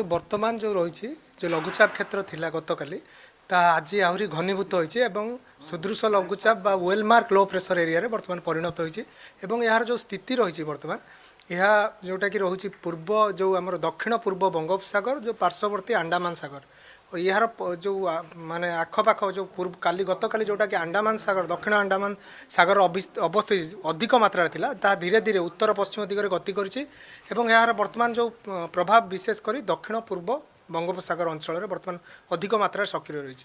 ବର୍ତ୍ତମାନ ଯେଉଁ ରହିଛି ଯେଉଁ ଲଘୁଚାପ କ୍ଷେତ୍ର ଥିଲା ଗତକାଲି ତାହା ଆଜି ଆହୁରି ଘନୀଭୂତ ହୋଇଛି ଏବଂ ସୁଦୃଶ ଲଘୁଚାପ ବା ୱେଲମାର୍କ ଲୋ ପ୍ରେସର ଏରିଆରେ ବର୍ତ୍ତମାନ ପରିଣତ ହୋଇଛି ଏବଂ ଏହାର ଯେଉଁ ସ୍ଥିତି ରହିଛି ବର୍ତ୍ତମାନ ଏହା ଯେଉଁଟାକି ରହୁଛି ପୂର୍ବ ଯେଉଁ ଆମର ଦକ୍ଷିଣ ପୂର୍ବ ବଙ୍ଗୋପସାଗର ଯେଉଁ ପାର୍ଶ୍ୱବର୍ତ୍ତୀ ଆଣ୍ଡାମାନ ସାଗର ଓ ଏହାର ପ- ଯେଉଁ ଆ, ମାନେ ଆଖପାଖ ଯେଉଁ ପୂର୍ବ କାଲି ଗତକାଲି ଯେଉଁଟାକି ଆଣ୍ଡାମାନ ସାଗର ଦକ୍ଷିଣ ଆଣ୍ଡାମାନ ସାଗର ଅବିସ୍- ଅବସ୍ଥିତି ଅଧିକ ମାତ୍ରାରେ ଥିଲା ତାହା ଧୀରେ ଧୀରେ ଉତ୍ତର ପଶ୍ଚିମ ଦିଗରେ ଗତି କରିଛି ଏବଂ ଏହାର ବର୍ତ୍ତମାନ ଯେଉଁ ଅ, ପ୍ରଭାବ ବିଶେଷ କରି ଦକ୍ଷିଣ ପୂର୍ବ ବଙ୍ଗୋପସାଗର ଅଞ୍ଚଳରେ ବର୍ତ୍ତମାନ ଅଧିକ ମାତ୍ରାରେ ସକ୍ରିୟ ରହିଛି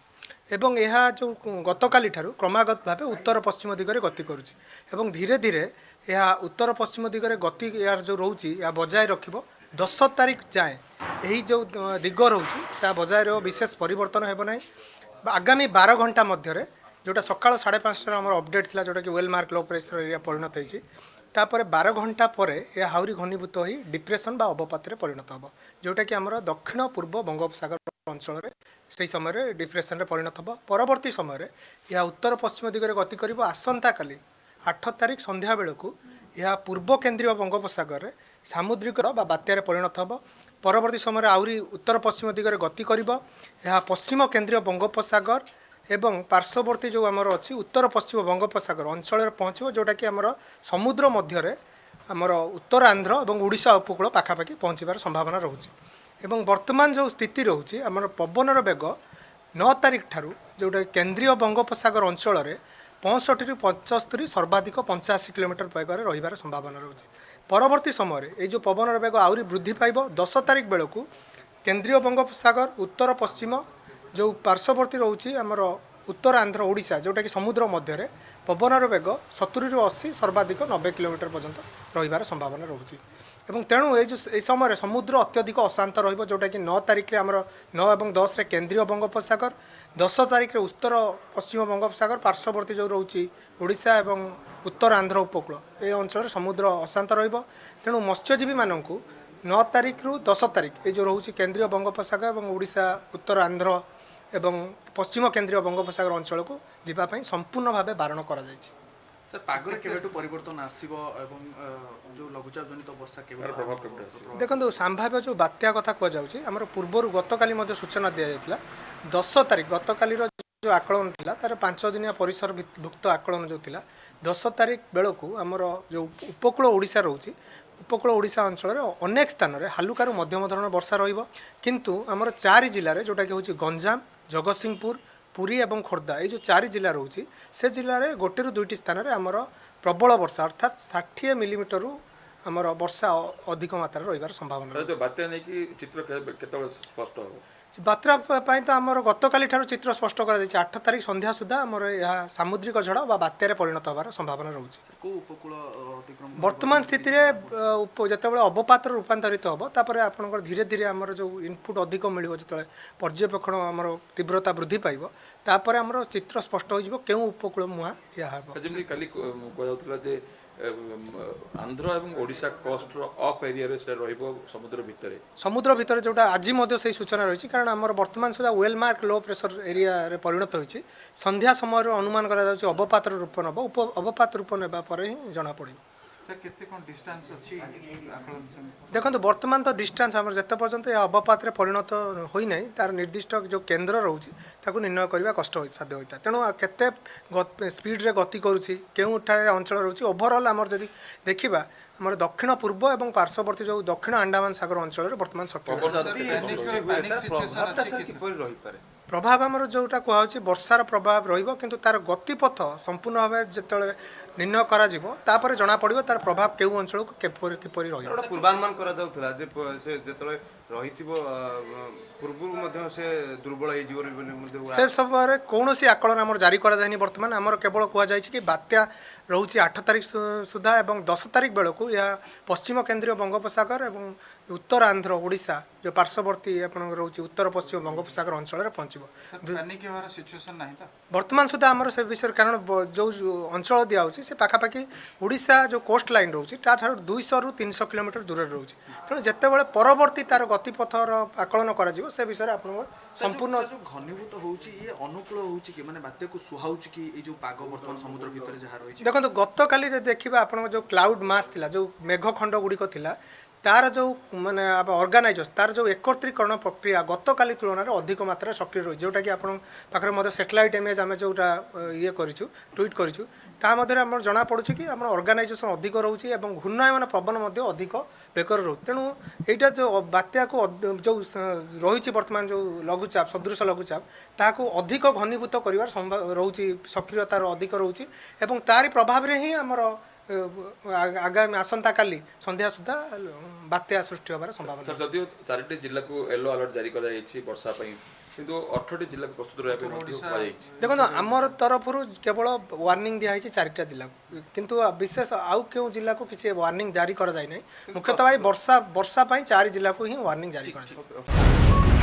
ଏବଂ ଏହା ଯେଉଁ ଗତକାଲି ଠାରୁ କ୍ରମାଗତ ଭାବେ ଉତ୍ତର ପଶ୍ଚିମ ଦିଗରେ ଗତି କରୁଛି ଏବଂ ଧୀରେ ଧୀରେ ଏହା ଉତ୍ତର ପଶ୍ଚିମ ଦିଗରେ ଗତି ଏହାର ଯେଉଁ ରହୁଛି ଏହା ବଜାୟ ରଖିବ ଦଶ ତାରିଖ ଯାଏଁ ଏହି ଯେଉଁ ଦିଗ ରହୁଛି ତାହା ବଜାୟ ରହିବ ବିଶେଷ ପରିବର୍ତ୍ତନ ହେବ ନାହିଁ। ବା ଆଗାମୀ ବାର ଘଣ୍ଟା ମଧ୍ୟରେ ଯେଉଁଟା ସକାଳ ସାଢ଼େ ପାଞ୍ଚଟାରେ ଆମର ଅପଡ଼େଟ୍ ଥିଲା ଯେଉଁଟାକି ୱେଲମାର୍କ ଲୋ ପ୍ରେସର ଏରିଆ ପରିଣତ ହେଇଛି ତାପରେ ବାର ଘଣ୍ଟା ପରେ ଏହା ଆହୁରି ଘନୀଭୂତ ହୋଇ ଡିପ୍ରେସନ୍ ବା ଅବପାତରେ ପରିଣତ ହେବ। ଯେଉଁଟାକି ଆମର ଦକ୍ଷିଣ ପୂର୍ବ ବଙ୍ଗୋପସାଗର ଅଞ୍ଚଳରେ ସେହି ସମୟରେ ଡିପ୍ରେସନ୍ରେ ପରିଣତ ହେବ। ପରବର୍ତ୍ତୀ ସମୟରେ ଏହା ଉତ୍ତର ପଶ୍ଚିମ ଦିଗରେ ଗତି କରିବ। ଆସନ୍ତାକାଲି ଆଠ ତାରିଖ ସନ୍ଧ୍ୟା ବେଳକୁ ଏହା ପୂର୍ବ କେନ୍ଦ୍ରୀୟ ବଙ୍ଗୋପସାଗରରେ ସାମୁଦ୍ରିକ ବା ବାତ୍ୟାରେ ପରିଣତ ହେବ। ପରବର୍ତ୍ତୀ ସମୟରେ ଆହୁରି ଉତ୍ତର ପଶ୍ଚିମ ଦିଗରେ ଗତି କରିବ। ଏହା ପଶ୍ଚିମ କେନ୍ଦ୍ରୀୟ ବଙ୍ଗୋପସାଗର ଏବଂ ପାର୍ଶ୍ୱବର୍ତ୍ତୀ ଯେଉଁ ଆମର ଅଛି ଉତ୍ତର ପଶ୍ଚିମ ବଙ୍ଗୋପସାଗର ଅଞ୍ଚଳରେ ପହଞ୍ଚିବ ଯେଉଁଟାକି ଆମର ସମୁଦ୍ର ମଧ୍ୟରେ ଆମର ଉତ୍ତର ଆନ୍ଧ୍ର ଏବଂ ଓଡ଼ିଶା ଉପକୂଳ ପାଖାପାଖି ପହଞ୍ଚିବାର ସମ୍ଭାବନା ରହୁଛି। ଏବଂ ବର୍ତ୍ତମାନ ଯେଉଁ ସ୍ଥିତି ରହୁଛି ଆମର ପବନର ବେଗ ନଅ ତାରିଖ ଠାରୁ ଯେଉଁଟା କେନ୍ଦ୍ରୀୟ ବଙ୍ଗୋପସାଗର ଅଞ୍ଚଳରେ ପଞ୍ଚଷଠିରୁ ପଞ୍ଚସ୍ତରୀ ସର୍ବାଧିକ ପଞ୍ଚାଅଶୀ କିଲୋମିଟର ବେଗରେ ରହିବାର ସମ୍ଭାବନା ରହୁଛି। ପରବର୍ତ୍ତୀ ସମୟରେ ଏଇ ଯେଉଁ ପବନର ବେଗ ଆହୁରି ବୃଦ୍ଧି ପାଇବ ଦଶ ତାରିଖ ବେଳକୁ କେନ୍ଦ୍ରୀୟ ବଙ୍ଗୋପସାଗର ଉତ୍ତର ପଶ୍ଚିମ ଯେଉଁ ପାର୍ଶ୍ୱବର୍ତ୍ତୀ ରହୁଛି ଆମର ଉତ୍ତର ଆନ୍ଧ୍ର ଓଡ଼ିଶା ଯେଉଁଟାକି ସମୁଦ୍ର ମଧ୍ୟରେ ପବନର ବେଗ ସତୁରିରୁ ଅଶୀ ସର୍ବାଧିକ ନବେ କିଲୋମିଟର ପର୍ଯ୍ୟନ୍ତ ରହିବାର ସମ୍ଭାବନା ରହୁଛି। ଏବଂ ତେଣୁ ଏଇ ଯେଉଁ ଏହି ସମୟରେ ସମୁଦ୍ର ଅତ୍ୟଧିକ ଅଶାନ୍ତ ରହିବ ଯେଉଁଟାକି ନଅ ତାରିଖରେ ଆମର ନଅ ଏବଂ ଦଶରେ କେନ୍ଦ୍ରୀୟ ବଙ୍ଗୋପସାଗର ଦଶ ତାରିଖରେ ଉତ୍ତର ପଶ୍ଚିମ ବଙ୍ଗୋପସାଗର ପାର୍ଶ୍ୱବର୍ତ୍ତୀ ଯେଉଁ ରହୁଛି ଓଡ଼ିଶା ଏବଂ ଉତ୍ତର ଆନ୍ଧ୍ର ଉପକୂଳ ଏ ଅଞ୍ଚଳରେ ସମୁଦ୍ର ଅଶାନ୍ତ ରହିବ। ତେଣୁ ମତ୍ସ୍ୟଜୀବୀମାନଙ୍କୁ ନଅ ତାରିଖରୁ ଦଶ ତାରିଖ ଏଇ ଯେଉଁ ରହୁଛି କେନ୍ଦ୍ରୀୟ ବଙ୍ଗୋପସାଗର ଏବଂ ଓଡ଼ିଶା ଉତ୍ତର ଆନ୍ଧ୍ର ଏବଂ ପଶ୍ଚିମ କେନ୍ଦ୍ରୀୟ ବଙ୍ଗୋପସାଗର ଅଞ୍ଚଳକୁ ଯିବା ପାଇଁ ସମ୍ପୂର୍ଣ୍ଣ ଭାବେ ବାରଣ କରାଯାଇଛି। ସାର୍ ପାଗରେ କେବେଠୁ ପରିବର୍ତ୍ତନ ଆସିବ ଏବଂ ଅ, ଯୋଉ ଲଘୁଚାପ ଜନିତ ବର୍ଷା କେବେ ପ୍ରଭାବ କେମିତି ଆସିବ? ଦେଖନ୍ତୁ ସମ୍ଭାବ୍ୟ ଯେଉଁ ବାତ୍ୟା କଥା କୁହାଯାଉଛି ଆମର ପୂର୍ବରୁ ଗତକାଲି ମଧ୍ୟ ସୂଚନା ଦିଆଯାଇଥିଲା ଦଶ ତାରିଖ ଗତକାଲିର ଯେଉଁ ଆକଳନ ଥିଲା ତାର ପାଞ୍ଚ ଦିନିଆ ପରିସର ଭୁକ୍ତ ଆକଳନ ଯେଉଁ ଥିଲା ଦଶ ତାରିଖ ବେଳକୁ ଆମର ଯେଉଁ ଉପକୂଳ ଓଡ଼ିଶା ରହୁଛି ଉପକୂଳ ଓଡ଼ିଶା ଅଞ୍ଚଳରେ ଅନେକ ସ୍ଥାନରେ ହାଲୁକାରୁ ମଧ୍ୟମ ଧରଣର ବର୍ଷା ରହିବ କିନ୍ତୁ ଆମର ଚାରି ଜିଲ୍ଲାରେ ଯେଉଁଟାକି ହେଉଛି ଗଞ୍ଜାମ ଜଗତସିଂହପୁର ପୁରୀ ଏବଂ ଖୋର୍ଦ୍ଧା ଏଇ ଯେଉଁ ଚାରି ଜିଲ୍ଲା ରହୁଛି ସେ ଜିଲ୍ଲାରେ ଗୋଟେରୁ ଦୁଇଟି ସ୍ଥାନରେ ଆମର ପ୍ରବଳ ବର୍ଷା ଅର୍ଥାତ୍ ଷାଠିଏ ମିଲିମିଟରରୁ ଆମର ବର୍ଷା ଅଧିକ ମାତ୍ରାରେ ରହିବାର ସମ୍ଭାବନା ବାତ୍ୟା ନେଇକି ଚିତ୍ର କେତେବେଳେ ସ୍ପଷ୍ଟ ହେବ? ବାତ୍ୟା ପାଇଁ ତ ଆମର ଗତକାଲି ଠାରୁ ଚିତ୍ର ସ୍ପଷ୍ଟ କରାଯାଇଛି। ଆଠ ତାରିଖ ସନ୍ଧ୍ୟା ସୁଦ୍ଧା ଆମର ଏହା ସାମୁଦ୍ରିକ ଝଡ଼ ବା ବାତ୍ୟାରେ ପରିଣତ ହେବାର ସମ୍ଭାବନା ରହୁଛି। ବର୍ତ୍ତମାନ ସ୍ଥିତିରେ ଯେତେବେଳେ ଅବପାତରେ ରୂପାନ୍ତରିତ ହେବ ତାପରେ ଆପଣଙ୍କର ଧୀରେ ଧୀରେ ଆମର ଯେଉଁ ଇନପୁଟ୍ ଅଧିକ ମିଳିବ ଯେତେବେଳେ ପର୍ଯ୍ୟବେକ୍ଷଣ ଆମର ତୀବ୍ରତା ବୃଦ୍ଧି ପାଇବ ତାପରେ ଆମର ଚିତ୍ର ସ୍ପଷ୍ଟ ହୋଇଯିବ କେଉଁ ଉପକୂଳ ମୁହାଁ ଏହା ହେବ। ଯେମିତି କାଲି କୁହାଯାଉଥିଲା ଯେ ଆନ୍ଧ୍ର ଏବଂ ଓଡ଼ିଶା କୋଷ୍ଟର ଅଫ୍ ଏରିଆରେ ସେ ରହିବ ସମୁଦ୍ର ଭିତରେ। ସମୁଦ୍ର ଭିତରେ ଯେଉଁଟା ଆଜି ମଧ୍ୟ ସେହି ସୂଚନା ରହିଛି କାରଣ ଆମର ବର୍ତ୍ତମାନ ସୁଦ୍ଧା ୱେଲମାର୍କ ଲୋ ପ୍ରେସର ଏରିଆରେ ପରିଣତ ହୋଇଛି। ସନ୍ଧ୍ୟା ସମୟରେ ଅନୁମାନ କରାଯାଉଛି ଅବପାତର ରୂପ ନେବ ଉପ ଅବପାତ ରୂପ ନେବା ପରେ ହିଁ ଜଣାପଡ଼ିବ। ସାର୍ କେତେ କ'ଣ ଡିଷ୍ଟାନ୍ସ ଅଛି? ଆକଳନ ସେମିତି? ଦେଖନ୍ତୁ ବର୍ତ୍ତମାନ ତ ଡିଷ୍ଟାନ୍ସ ଆମର ଯେତେ ପର୍ଯ୍ୟନ୍ତ ଏହା ଅବପାତରେ ପରିଣତ ହୋଇନାହିଁ ତାର ନିର୍ଦ୍ଦିଷ୍ଟ ଯେଉଁ କେନ୍ଦ୍ର ରହୁଛି ତାକୁ ନିର୍ଣ୍ଣୟ କରିବା କଷ୍ଟ ହୋଇ ସାଧ୍ୟ ହୋଇଥାଏ। ତେଣୁ ଆଉ କେତେ ସ୍ପିଡ଼ରେ ଗତି କରୁଛି କେଉଁଠାରେ ଅଞ୍ଚଳ ରହୁଛି ଓଭରଅଲ୍ ଆମର ଯଦି ଦେଖିବା ଆମର ଦକ୍ଷିଣ ପୂର୍ବ ଏବଂ ପ୍ରଭାବ ଆମର ଯେଉଁଟା କୁହାହେଉଛି ବର୍ଷାର ପ୍ରଭାବ ରହିବ କିନ୍ତୁ ତାର ଗତିପଥ ସମ୍ପୂର୍ଣ୍ଣ ଭାବେ ଯେତେବେଳେ ନିର୍ଣ୍ଣୟ କରାଯିବ ତାପରେ ଜଣାପଡ଼ିବ ତାର ପ୍ରଭାବ କେଉଁ ଅଞ୍ଚଳକୁ କିପରି କିପରି ରହିବ। ପୂର୍ବାନୁମାନ କରାଯାଉଥିଲା ଯେ ଯେତେବେଳେ ରହିଥିବ ଅ, ପୂର୍ବରୁ ମଧ୍ୟ ସେ ଦୁର୍ବଳ ହେଇଯିବ ବୋଲି ମଧ୍ୟ ସେ ସମୟରେ କୌଣସି ଆକଳନ ଆମର ଜାରି କରାଯାଇନି ବର୍ତ୍ତମାନ। ଆମର କେବଳ କୁହାଯାଇଛି କି ବାତ୍ୟା ରହୁଛି ଆଠ ତାରିଖ ସୁ- ସୁଦ୍ଧା ଏବଂ ଦଶ ତାରିଖ ବେଳକୁ ଏହା ପଶ୍ଚିମ କେନ୍ଦ୍ରୀୟ ବଙ୍ଗୋପସାଗର ଏବଂ ଉତ୍ତର ଆନ୍ଧ୍ର ଓଡ଼ିଶା ଯେଉଁ ପାର୍ଶ୍ୱବର୍ତ୍ତୀ ଆପଣଙ୍କର ରହୁଛି ଉତ୍ତର ପଶ୍ଚିମ ବଙ୍ଗୋପସାଗର ଅଞ୍ଚଳରେ ପହଞ୍ଚିବ। ପ୍ୟାନିକ୍ ହେବାର ସିଚୁଏସନ୍ ନାହିଁ ତ? ବର୍ତ୍ତମାନ ସୁଦ୍ଧା ଆମର ସେ ବିଷୟରେ କାରଣ ବ- ଯୋଉ ଯୋଉ ଅଞ୍ଚଳ ଦିଆହେଉଛି ସେ ପାଖାପାଖି ଓଡ଼ିଶା ଯେଉଁ କୋଷ୍ଟ ଲାଇନ୍ ରହୁଛି ତାଠାରୁ ଦୁଇଶହରୁ ତିନିଶହ କିଲୋମିଟର ଦୂରରେ ରହୁଛି। ତେଣୁ ଯେତେବେଳେ ପରବର୍ତ୍ତୀ ତାର ଗତିପଥର ଆକଳନ କରାଯିବ ସେ ବିଷୟରେ ଆପଣଙ୍କର ସମ୍ପୂର୍ଣ୍ଣ ସାର୍, ଯୋଉ ଘନୀଭୂତ ହଉଛି ଇଏ ଅନୁକୂଳ ହଉଛି କି? ମାନେ ବାତ୍ୟାକୁ ସୁହାଉଛି କି ଏଇ ଯୋଉ ପାଗ ବର୍ତ୍ତମାନ ସମୁଦ୍ର ଭିତରେ ଯାହା ରହିଛି? ଦେଖନ୍ତୁ ଗତକାଲିରେ ଦେଖିବା ଆପଣଙ୍କ ଯେଉଁ କ୍ଲାଉଡ୍ ମାସ୍ ଥିଲା ଯେଉଁ ମେଘ ଖଣ୍ଡ ଗୁଡ଼ିକ ଥିଲା ତାର ଯେଉଁ ମାନେ ଅର୍ଗାନାଇଜର୍ସ ତାର ଯେଉଁ ଏକତ୍ରୀକରଣ ପ୍ରକ୍ରିୟା ଗତକାଲି ତୁଳନାରେ ଅଧିକ ମାତ୍ରାରେ ସକ୍ରିୟ ରହିଛି। ଯେଉଁଟାକି ଆପଣଙ୍କ ପାଖରେ ମଧ୍ୟ ସେଟେଲାଇଟ୍ ଇମେଜ୍ ଆମେ ଯେଉଁଟା ଅ, ଇଏ କରିଛୁ ଟ୍ୱିଟ୍ କରିଛୁ ତା ମଧ୍ୟରେ ଆମର ଜଣାପଡ଼ୁଛି କି ଆମର ଅର୍ଗାନାଇଜେସନ୍ ଅଧିକ ରହୁଛି ଏବଂ ଘୂର୍ଣ୍ଣାୟମାନ ପବନ ମଧ୍ୟ ଅଧିକ ବେଗରେ ରହୁଛି। ତେଣୁ ଏଇଟା ଯେଉଁ ବାତ୍ୟାକୁ ଯେଉଁ ରହିଛି ବର୍ତ୍ତମାନ ଯେଉଁ ଲଘୁଚାପ ସଦୃଶ ଲଘୁଚାପ ତାହାକୁ ଅଧିକ ଘନୀଭୂତ କରିବାର ସମ୍ଭା- ରହୁଛି ସକ୍ରିୟତାର ଅଧିକ ରହୁଛି ଏବଂ ତାରି ପ୍ରଭାବରେ ହିଁ ଆମର ଆଗାମୀ ଆସନ୍ତାକାଲି ସନ୍ଧ୍ୟା ସୁଦ୍ଧା ବାତ୍ୟା ସୃଷ୍ଟି ହେବାର ସମ୍ଭାବନା ଯଦିଓ ଚାରିଟି ଜିଲ୍ଲାକୁ ୟେଲୋ ଆଲର୍ଟ ଜାରି କରାଯାଇଛି ବର୍ଷା ପାଇଁ କିନ୍ତୁ ଅଠରଟି ଜିଲ୍ଲାକୁ ପ୍ରସ୍ତୁତ ରହିବା ପାଇଁ ମଧ୍ୟ କୁହାଯାଇଛି। ଦେଖନ୍ତୁ ଆମର ତରଫରୁ କେବଳ ୱାର୍ଣ୍ଣିଂ ଦିଆହେଇଛି ଚାରିଟା ଜିଲ୍ଲାକୁ କିନ୍ତୁ ବିଶେଷ ଆଉ କେଉଁ ଜିଲ୍ଲାକୁ କିଛି ୱାର୍ଣ୍ଣିଂ ଜାରି କରାଯାଇନାହିଁ। ମୁଖ୍ୟତଃ ଭାଇ ବର୍ଷା ବର୍ଷା ପାଇଁ ଚାରି ଜିଲ୍ଲାକୁ ହିଁ ୱାର୍ଣ୍ଣିଂ ଜାରି କରାଯାଇଛି।